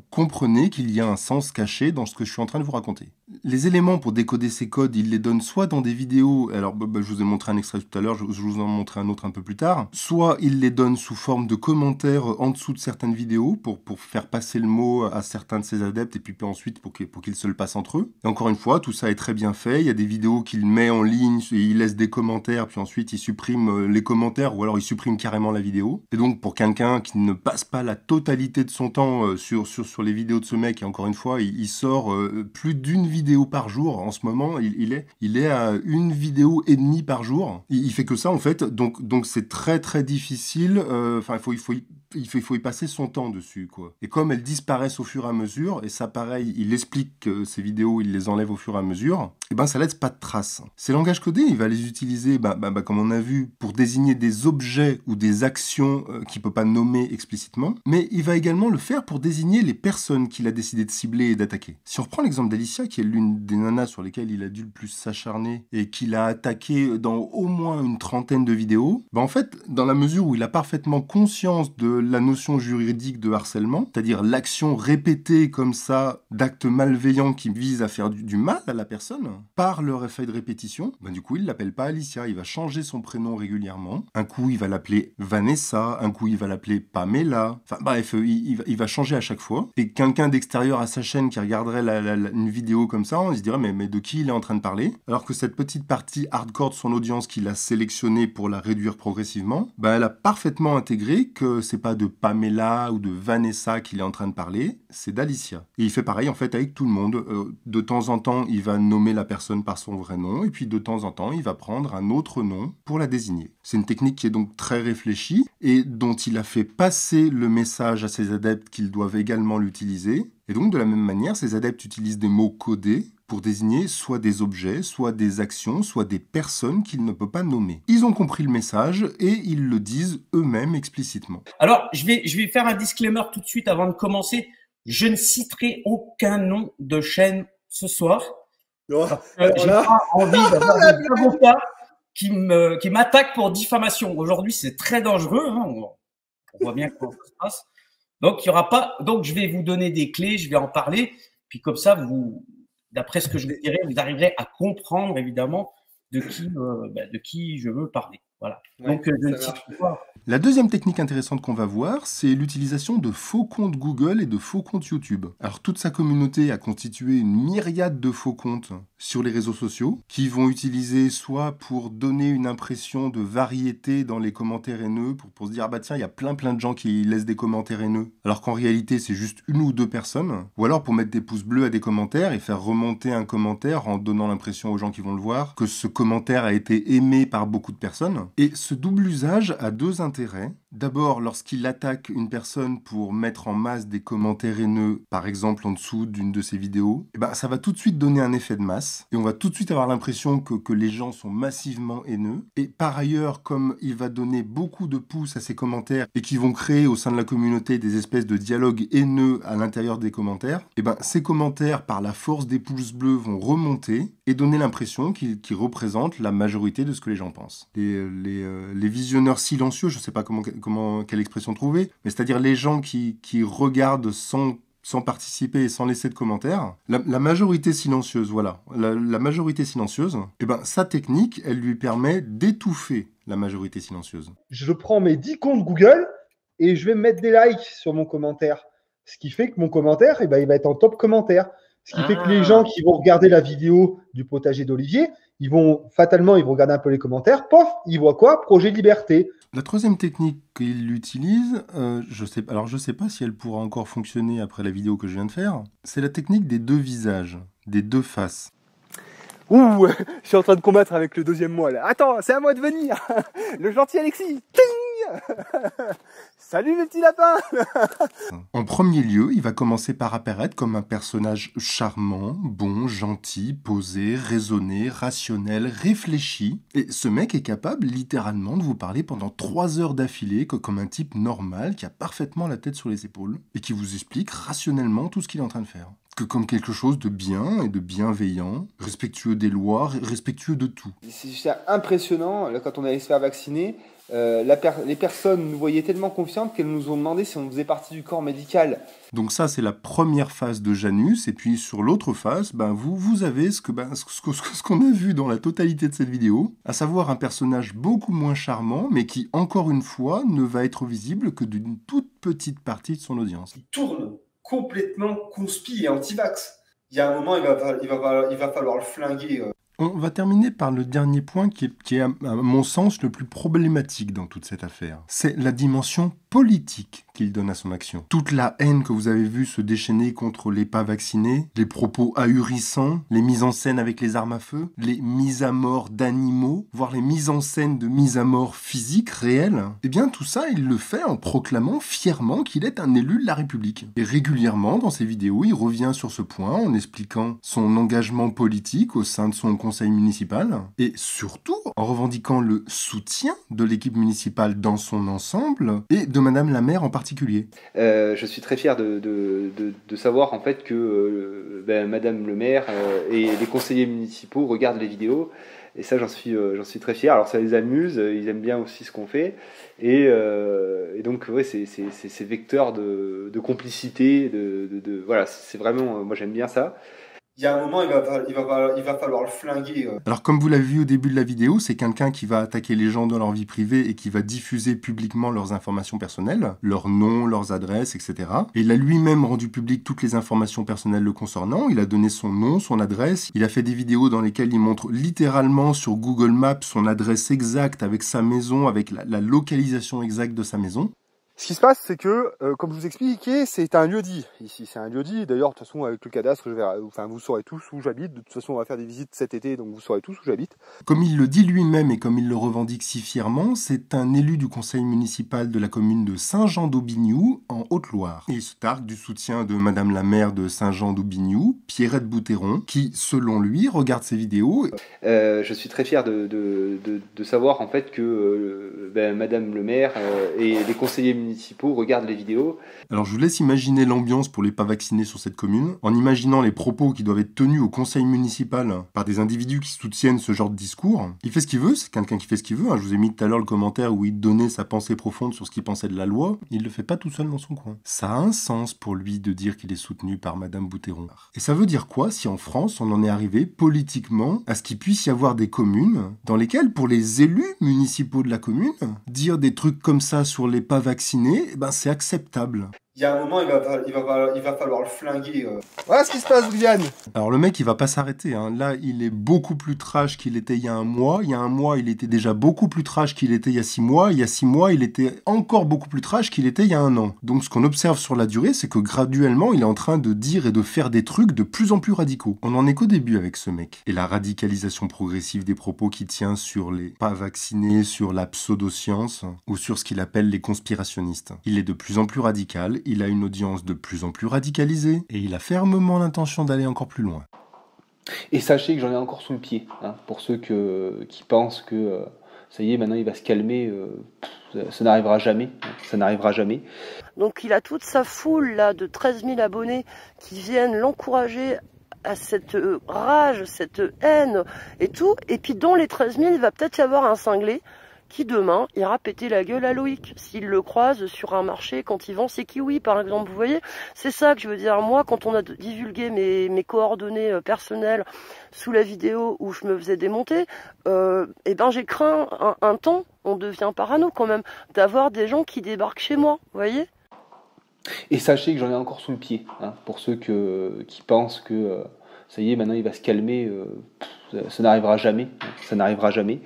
comprenez qu'il y a un sens caché dans ce que je suis en train de vous raconter. Les éléments pour décoder ces codes, il les donne soit dans des vidéos, alors bah, bah, je vous ai montré un extrait tout à l'heure, je, vous en montrerai un autre un peu plus tard, soit il les donne sous forme de commentaires en dessous de certaines vidéos pour, pour faire passer le mot à certains de ses adeptes et puis ensuite pour qu'ils qu'ils se le passent entre eux. Et encore une fois, tout ça est très bien fait, il y a des vidéos qu'il met en ligne, il laisse des commentaires, puis ensuite il supprime euh, les commentaires ou alors il supprime carrément la vidéo. Et donc pour quelqu'un qui ne passe pas la totalité de son temps euh, sur, sur, sur les vidéos de ce mec, et encore une fois, il, il sort euh, plus d'une vidéo par jour en ce moment, il, est, il est à une vidéo et demie par jour. Il, fait que ça en fait, donc donc c'est très très difficile, euh, enfin il faut, il faut il faut, il faut y passer son temps dessus, quoi. Et comme elles disparaissent au fur et à mesure, et ça pareil, il explique que ces vidéos, il les enlève au fur et à mesure, et ben ça laisse pas de traces. Ces langages codés, il va les utiliser, bah, bah, bah, comme on a vu, pour désigner des objets ou des actions euh, qu'il peut pas nommer explicitement, mais il va également le faire pour désigner les personnes qu'il a décidé de cibler et d'attaquer. Si on reprend l'exemple d'Alicia, qui est l'une des nanas sur lesquelles il a dû le plus s'acharner et qu'il a attaqué dans au moins une trentaine de vidéos, bah en fait, dans la mesure où il a parfaitement conscience de la notion juridique de harcèlement, c'est-à-dire l'action répétée comme ça d'actes malveillants qui visent à faire du, mal à la personne, par leur effet de répétition, bah du coup il l'appelle pas Alicia, il va changer son prénom régulièrement. Un coup il va l'appeler Vanessa, un coup il va l'appeler Pamela, enfin bref, il, il va, changer à chaque fois. Et quelqu'un d'extérieur à sa chaîne qui regarderait la- une vidéo comme ça, on se dirait mais, de qui il est en train de parler? Alors que cette petite partie hardcore de son audience qu'il a sélectionnée pour la réduire progressivement, bah elle a parfaitement intégré que c'est pas de Pamela ou de Vanessa qu'il est en train de parler, c'est d'Alicia. Et il fait pareil en fait avec tout le monde. Euh, de temps en temps, il va nommer la personne par son vrai nom, et puis de temps en temps, il va prendre un autre nom pour la désigner. C'est une technique qui est donc très réfléchie et dont il a fait passer le message à ses adeptes qu'ils doivent également l'utiliser. Et donc de la même manière, ces adeptes utilisent des mots codés pour désigner soit des objets, soit des actions, soit des personnes qu'il ne peut pas nommer. Ils ont compris le message et ils le disent eux-mêmes explicitement. Alors, je vais, je vais faire un disclaimer tout de suite avant de commencer. Je ne citerai aucun nom de chaîne ce soir. Euh, J'ai pas envie d'avoir des avocats qui me, qui m'attaquent pour diffamation. Aujourd'hui, c'est très dangereux. hein. On, on voit bien comment ça se passe. Donc, il y aura pas. Donc, je vais vous donner des clés. Je vais en parler. Puis comme ça, vous, d'après ce que je vais dire, vous arriverez à comprendre évidemment de qui, euh, bah, de qui je veux parler. Voilà. Ouais, Donc, euh. La deuxième technique intéressante qu'on va voir, c'est l'utilisation de faux comptes Google et de faux comptes YouTube. Alors toute sa communauté a constitué une myriade de faux comptes sur les réseaux sociaux qui vont utiliser soit pour donner une impression de variété dans les commentaires haineux, pour, pour se dire ah bah tiens il y a plein plein de gens qui laissent des commentaires haineux, alors qu'en réalité c'est juste une ou deux personnes, ou alors pour mettre des pouces bleus à des commentaires et faire remonter un commentaire en donnant l'impression aux gens qui vont le voir que ce commentaire a été aimé par beaucoup de personnes. Et ce double usage a deux intérêts. D'abord, lorsqu'il attaque une personne pour mettre en masse des commentaires haineux, par exemple en dessous d'une de ses vidéos, eh ben, ça va tout de suite donner un effet de masse. Et on va tout de suite avoir l'impression que, les gens sont massivement haineux. Et par ailleurs, comme il va donner beaucoup de pouces à ces commentaires et qui vont créer au sein de la communauté des espèces de dialogues haineux à l'intérieur des commentaires, eh ben, ces commentaires, par la force des pouces bleus, vont remonter et donner l'impression qu'ils représentent la majorité de ce que les gens pensent. Les, euh, visionneurs silencieux, je sais pas comment, comment, quelle expression trouver, mais c'est-à-dire les gens qui, qui regardent sans sans participer et sans laisser de commentaires. La, la majorité silencieuse, voilà, la, la majorité silencieuse, eh ben, sa technique, elle lui permet d'étouffer la majorité silencieuse. Je prends mes 10 comptes Google et je vais mettre des likes sur mon commentaire. Ce qui fait que mon commentaire, eh ben, il va être en top commentaire. Ce qui fait que les Ah. gens qui vont regarder la vidéo du potager d'Olivier, ils vont fatalement, ils vont regarder un peu les commentaires. Pof, ils voient quoi? Projet Liberté. La troisième technique qu'il utilise, euh, alors je sais pas si elle pourra encore fonctionner après la vidéo que je viens de faire, c'est la technique des deux visages, des deux faces. Ouh, je suis en train de combattre avec le deuxième moi là. Attends, c'est à moi de venir. Le gentil Alexis. Salut mes petits lapins. En premier lieu, il va commencer par apparaître comme un personnage charmant, bon, gentil, posé, raisonné, rationnel, réfléchi. Et ce mec est capable littéralement de vous parler pendant trois heures d'affilée que- comme un type normal qui a parfaitement la tête sur les épaules et qui vous explique rationnellement tout ce qu'il est en train de faire. Que comme quelque chose de bien et de bienveillant, respectueux des lois, respectueux de tout. C'est impressionnant. Quand on allait se faire vacciner, euh, la per- les personnes nous voyaient tellement confiantes qu'elles nous ont demandé si on faisait partie du corps médical. Donc ça, c'est la première phase de Janus. Et puis sur l'autre phase, ben, vous, vous avez ce que ben, ce, ce qu'on a vu dans la totalité de cette vidéo, à savoir un personnage beaucoup moins charmant, mais qui, encore une fois, ne va être visible que d'une toute petite partie de son audience. tourne complètement conspi et anti-vax. Il y a un moment, il va, il va, il va falloir le flinguer. On va terminer par le dernier point qui est, qui est, à mon sens, le plus problématique dans toute cette affaire. C'est la dimension politique qu'il donne à son action. Toute la haine que vous avez vue se déchaîner contre les pas vaccinés, les propos ahurissants, les mises en scène avec les armes à feu, les mises à mort d'animaux, voire les mises en scène de mises à mort physiques réelles, eh bien tout ça, il le fait en proclamant fièrement qu'il est un élu de la République. Et régulièrement, dans ses vidéos, il revient sur ce point en expliquant son engagement politique au sein de son conseil municipal, et surtout en revendiquant le soutien de l'équipe municipale dans son ensemble, et de Madame la maire en particulier. Euh, je suis très fier de, savoir en fait que euh, ben, Madame le maire euh, et les conseillers municipaux regardent les vidéos. Et ça, j'en suis, très fier. Alors, ça les amuse, ils aiment bien aussi ce qu'on fait. Et, donc, ouais, c'est, vecteur de, complicité. Voilà, c'est vraiment, moi j'aime bien ça. Il y a un moment, il va, il va, il va falloir le flinguer. Alors comme vous l'avez vu au début de la vidéo, c'est quelqu'un qui va attaquer les gens dans leur vie privée et qui va diffuser publiquement leurs informations personnelles, leurs noms, leurs adresses, etc. Et il a lui-même rendu public toutes les informations personnelles le concernant, il a donné son nom, son adresse, il a fait des vidéos dans lesquelles il montre littéralement sur Google Maps son adresse exacte avec sa maison, avec la localisation exacte de sa maison. Ce qui se passe, c'est que, euh, comme je vous expliquais, c'est un lieu dit. Ici, c'est un lieu dit. D'ailleurs, de toute façon, avec le cadastre, je vais, enfin, vous saurez tous où j'habite. De toute façon, on va faire des visites cet été, donc vous saurez tous où j'habite. Comme il le dit lui-même et comme il le revendique si fièrement, c'est un élu du conseil municipal de la commune de Saint-Jean-d'Aubignou, en Haute-Loire. Et il se targue du soutien de Madame la maire de Saint-Jean-d'Aubignou, Pierrette Boutéron, qui, selon lui, regarde ses vidéos. Euh, je suis très fier de, de, de, de savoir en fait que euh, ben, Madame le maire euh, et les conseillers municipaux municipaux les vidéos. Alors je vous laisse imaginer l'ambiance pour les pas vaccinés sur cette commune, en imaginant les propos qui doivent être tenus au conseil municipal par des individus qui soutiennent ce genre de discours. Il fait ce qu'il veut, c'est quelqu'un qui fait ce qu'il veut. hein. Je vous ai mis tout à l'heure le commentaire où il donnait sa pensée profonde sur ce qu'il pensait de la loi. Il le fait pas tout seul dans son coin. Ça a un sens pour lui de dire qu'il est soutenu par Madame Boutéron. Et ça veut dire quoi si en France on en est arrivé politiquement à ce qu'il puisse y avoir des communes dans lesquelles pour les élus municipaux de la commune, dire des trucs comme ça sur les pas vaccinés, eh ben c'est acceptable. Il y a un moment, il va, il va, il va falloir le flinguer. euh. Voilà ce qui se passe, Brian. Alors le mec, il va pas s'arrêter. hein. Là, il est beaucoup plus trash qu'il était il y a un mois. Il y a un mois, il était déjà beaucoup plus trash qu'il était il y a six mois. Il y a six mois, il était encore beaucoup plus trash qu'il était il y a un an. Donc ce qu'on observe sur la durée, c'est que graduellement, il est en train de dire et de faire des trucs de plus en plus radicaux. On en est qu'au début avec ce mec. Et la radicalisation progressive des propos qu'il tient sur les pas vaccinés, sur la pseudo-science ou sur ce qu'il appelle les conspirationnistes. Il est de plus en plus radical, il a une audience de plus en plus radicalisée et il a fermement l'intention d'aller encore plus loin. Et sachez que j'en ai encore sous le pied, hein, pour ceux que, qui pensent que euh, ça y est, maintenant il va se calmer. euh, ça n'arrivera jamais. hein, Ça n'arrivera jamais. Donc il a toute sa foule là de 13 000 abonnés qui viennent l'encourager à cette euh, rage, cette haine et tout. Et puis dans les 13 000, il va peut-être y avoir un cinglé qui demain ira péter la gueule à Loïc s'il le croise sur un marché quand il vend ses kiwis par exemple. Vous voyez, c'est ça que je veux dire. Moi, quand on a divulgué mes, coordonnées euh, personnelles sous la vidéo où je me faisais démonter, euh, eh ben j'ai craint un, temps, on devient parano quand même, d'avoir des gens qui débarquent chez moi. Vous voyez Et sachez que j'en ai encore sous le pied, hein, pour ceux qui pensent que euh, ça y est, maintenant il va se calmer. ça n'arrivera jamais. hein, Ça n'arrivera jamais.